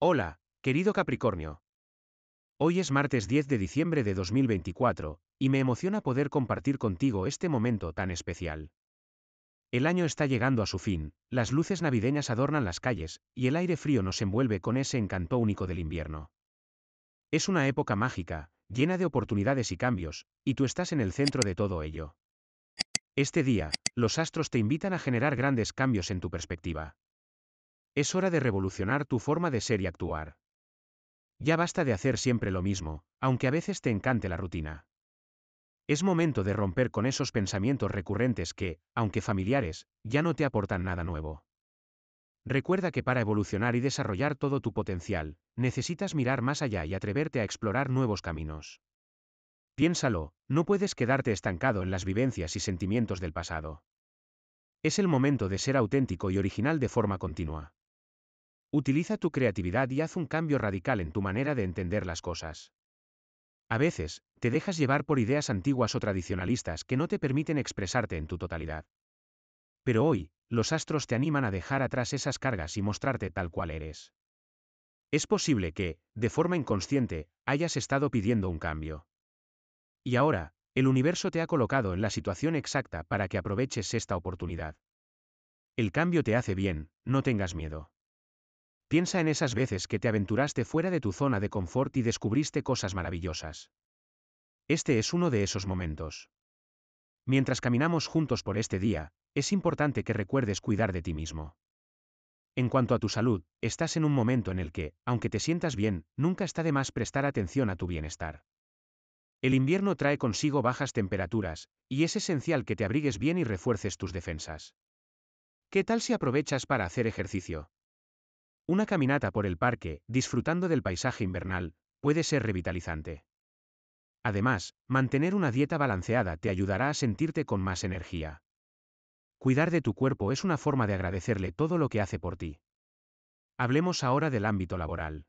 Hola, querido Capricornio. Hoy es martes 10 de diciembre de 2024, y me emociona poder compartir contigo este momento tan especial. El año está llegando a su fin, las luces navideñas adornan las calles, y el aire frío nos envuelve con ese encanto único del invierno. Es una época mágica, llena de oportunidades y cambios, y tú estás en el centro de todo ello. Este día, los astros te invitan a generar grandes cambios en tu perspectiva. Es hora de revolucionar tu forma de ser y actuar. Ya basta de hacer siempre lo mismo, aunque a veces te encante la rutina. Es momento de romper con esos pensamientos recurrentes que, aunque familiares, ya no te aportan nada nuevo. Recuerda que para evolucionar y desarrollar todo tu potencial, necesitas mirar más allá y atreverte a explorar nuevos caminos. Piénsalo, no puedes quedarte estancado en las vivencias y sentimientos del pasado. Es el momento de ser auténtico y original de forma continua. Utiliza tu creatividad y haz un cambio radical en tu manera de entender las cosas. A veces, te dejas llevar por ideas antiguas o tradicionalistas que no te permiten expresarte en tu totalidad. Pero hoy, los astros te animan a dejar atrás esas cargas y mostrarte tal cual eres. Es posible que, de forma inconsciente, hayas estado pidiendo un cambio. Y ahora, el universo te ha colocado en la situación exacta para que aproveches esta oportunidad. El cambio te hace bien, no tengas miedo. Piensa en esas veces que te aventuraste fuera de tu zona de confort y descubriste cosas maravillosas. Este es uno de esos momentos. Mientras caminamos juntos por este día, es importante que recuerdes cuidar de ti mismo. En cuanto a tu salud, estás en un momento en el que, aunque te sientas bien, nunca está de más prestar atención a tu bienestar. El invierno trae consigo bajas temperaturas, y es esencial que te abrigues bien y refuerces tus defensas. ¿Qué tal si aprovechas para hacer ejercicio? Una caminata por el parque, disfrutando del paisaje invernal, puede ser revitalizante. Además, mantener una dieta balanceada te ayudará a sentirte con más energía. Cuidar de tu cuerpo es una forma de agradecerle todo lo que hace por ti. Hablemos ahora del ámbito laboral.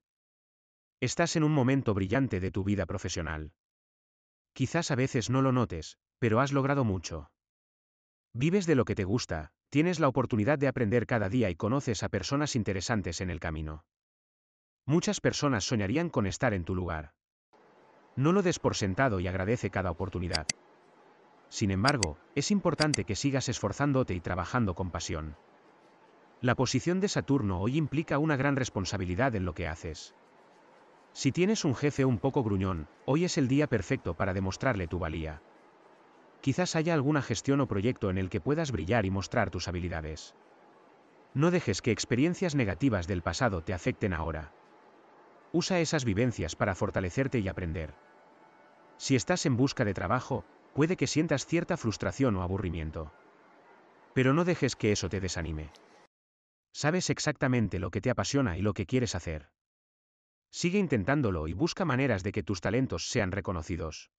Estás en un momento brillante de tu vida profesional. Quizás a veces no lo notes, pero has logrado mucho. Vives de lo que te gusta, tienes la oportunidad de aprender cada día y conoces a personas interesantes en el camino. Muchas personas soñarían con estar en tu lugar. No lo des por sentado y agradece cada oportunidad. Sin embargo, es importante que sigas esforzándote y trabajando con pasión. La posición de Saturno hoy implica una gran responsabilidad en lo que haces. Si tienes un jefe un poco gruñón, hoy es el día perfecto para demostrarle tu valía. Quizás haya alguna gestión o proyecto en el que puedas brillar y mostrar tus habilidades. No dejes que experiencias negativas del pasado te afecten ahora. Usa esas vivencias para fortalecerte y aprender. Si estás en busca de trabajo, puede que sientas cierta frustración o aburrimiento. Pero no dejes que eso te desanime. Sabes exactamente lo que te apasiona y lo que quieres hacer. Sigue intentándolo y busca maneras de que tus talentos sean reconocidos.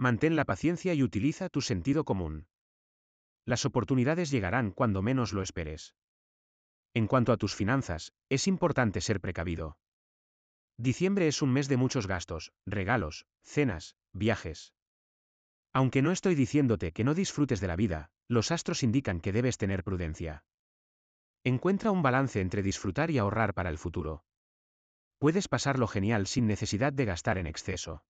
Mantén la paciencia y utiliza tu sentido común. Las oportunidades llegarán cuando menos lo esperes. En cuanto a tus finanzas, es importante ser precavido. Diciembre es un mes de muchos gastos, regalos, cenas, viajes. Aunque no estoy diciéndote que no disfrutes de la vida, los astros indican que debes tener prudencia. Encuentra un balance entre disfrutar y ahorrar para el futuro. Puedes pasarlo genial sin necesidad de gastar en exceso.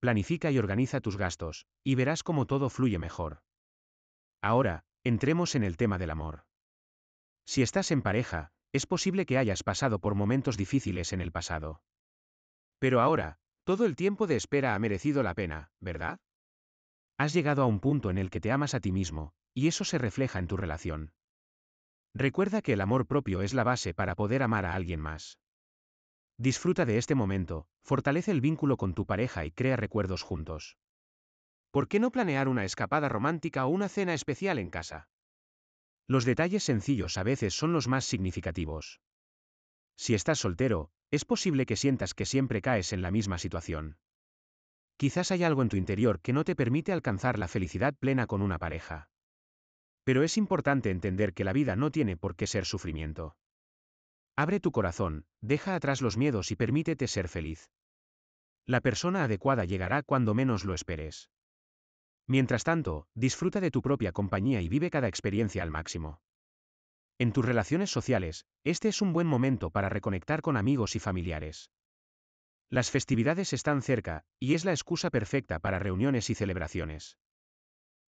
Planifica y organiza tus gastos, y verás cómo todo fluye mejor. Ahora, entremos en el tema del amor. Si estás en pareja, es posible que hayas pasado por momentos difíciles en el pasado. Pero ahora, todo el tiempo de espera ha merecido la pena, ¿verdad? Has llegado a un punto en el que te amas a ti mismo, y eso se refleja en tu relación. Recuerda que el amor propio es la base para poder amar a alguien más. Disfruta de este momento, fortalece el vínculo con tu pareja y crea recuerdos juntos. ¿Por qué no planear una escapada romántica o una cena especial en casa? Los detalles sencillos a veces son los más significativos. Si estás soltero, es posible que sientas que siempre caes en la misma situación. Quizás hay algo en tu interior que no te permite alcanzar la felicidad plena con una pareja. Pero es importante entender que la vida no tiene por qué ser sufrimiento. Abre tu corazón, deja atrás los miedos y permítete ser feliz. La persona adecuada llegará cuando menos lo esperes. Mientras tanto, disfruta de tu propia compañía y vive cada experiencia al máximo. En tus relaciones sociales, este es un buen momento para reconectar con amigos y familiares. Las festividades están cerca, y es la excusa perfecta para reuniones y celebraciones.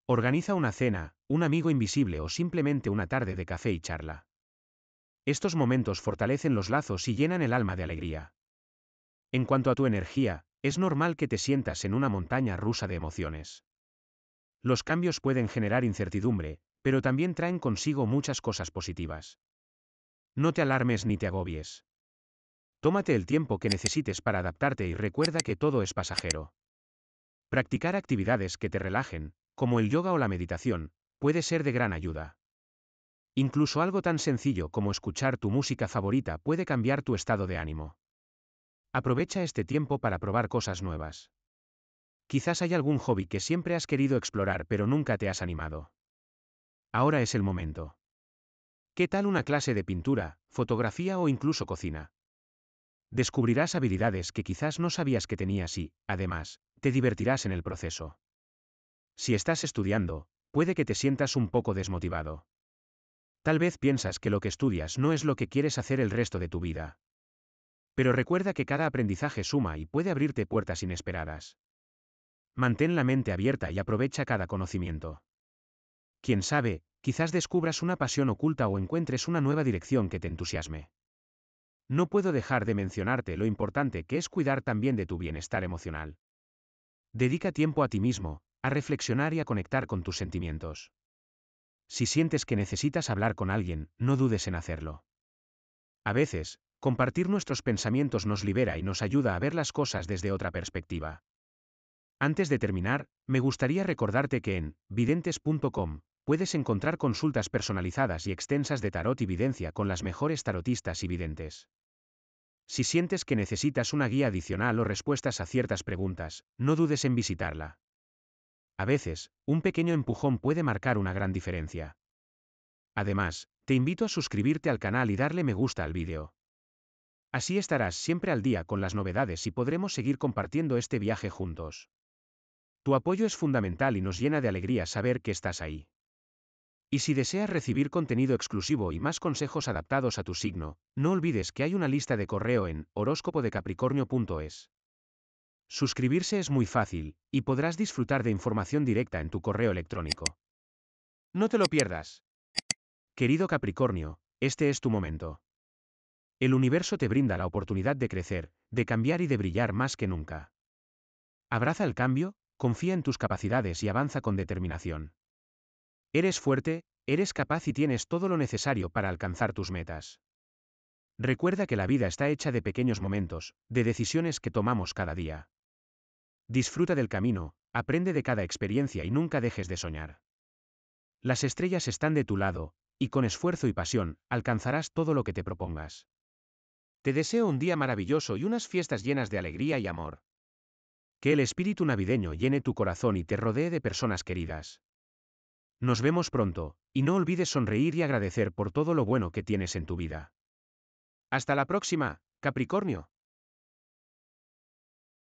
Organiza una cena, un amigo invisible o simplemente una tarde de café y charla. Estos momentos fortalecen los lazos y llenan el alma de alegría. En cuanto a tu energía, es normal que te sientas en una montaña rusa de emociones. Los cambios pueden generar incertidumbre, pero también traen consigo muchas cosas positivas. No te alarmes ni te agobies. Tómate el tiempo que necesites para adaptarte y recuerda que todo es pasajero. Practicar actividades que te relajen, como el yoga o la meditación, puede ser de gran ayuda. Incluso algo tan sencillo como escuchar tu música favorita puede cambiar tu estado de ánimo. Aprovecha este tiempo para probar cosas nuevas. Quizás hay algún hobby que siempre has querido explorar pero nunca te has animado. Ahora es el momento. ¿Qué tal una clase de pintura, fotografía o incluso cocina? Descubrirás habilidades que quizás no sabías que tenías y, además, te divertirás en el proceso. Si estás estudiando, puede que te sientas un poco desmotivado. Tal vez piensas que lo que estudias no es lo que quieres hacer el resto de tu vida. Pero recuerda que cada aprendizaje suma y puede abrirte puertas inesperadas. Mantén la mente abierta y aprovecha cada conocimiento. Quién sabe, quizás descubras una pasión oculta o encuentres una nueva dirección que te entusiasme. No puedo dejar de mencionarte lo importante que es cuidar también de tu bienestar emocional. Dedica tiempo a ti mismo, a reflexionar y a conectar con tus sentimientos. Si sientes que necesitas hablar con alguien, no dudes en hacerlo. A veces, compartir nuestros pensamientos nos libera y nos ayuda a ver las cosas desde otra perspectiva. Antes de terminar, me gustaría recordarte que en videntes.com puedes encontrar consultas personalizadas y extensas de tarot y videncia con las mejores tarotistas y videntes. Si sientes que necesitas una guía adicional o respuestas a ciertas preguntas, no dudes en visitarla. A veces, un pequeño empujón puede marcar una gran diferencia. Además, te invito a suscribirte al canal y darle me gusta al vídeo. Así estarás siempre al día con las novedades y podremos seguir compartiendo este viaje juntos. Tu apoyo es fundamental y nos llena de alegría saber que estás ahí. Y si deseas recibir contenido exclusivo y más consejos adaptados a tu signo, no olvides que hay una lista de correo en horóscopodecapricornio.es. Suscribirse es muy fácil, y podrás disfrutar de información directa en tu correo electrónico. No te lo pierdas. Querido Capricornio, este es tu momento. El universo te brinda la oportunidad de crecer, de cambiar y de brillar más que nunca. Abraza el cambio, confía en tus capacidades y avanza con determinación. Eres fuerte, eres capaz y tienes todo lo necesario para alcanzar tus metas. Recuerda que la vida está hecha de pequeños momentos, de decisiones que tomamos cada día. Disfruta del camino, aprende de cada experiencia y nunca dejes de soñar. Las estrellas están de tu lado, y con esfuerzo y pasión, alcanzarás todo lo que te propongas. Te deseo un día maravilloso y unas fiestas llenas de alegría y amor. Que el espíritu navideño llene tu corazón y te rodee de personas queridas. Nos vemos pronto, y no olvides sonreír y agradecer por todo lo bueno que tienes en tu vida. Hasta la próxima, Capricornio.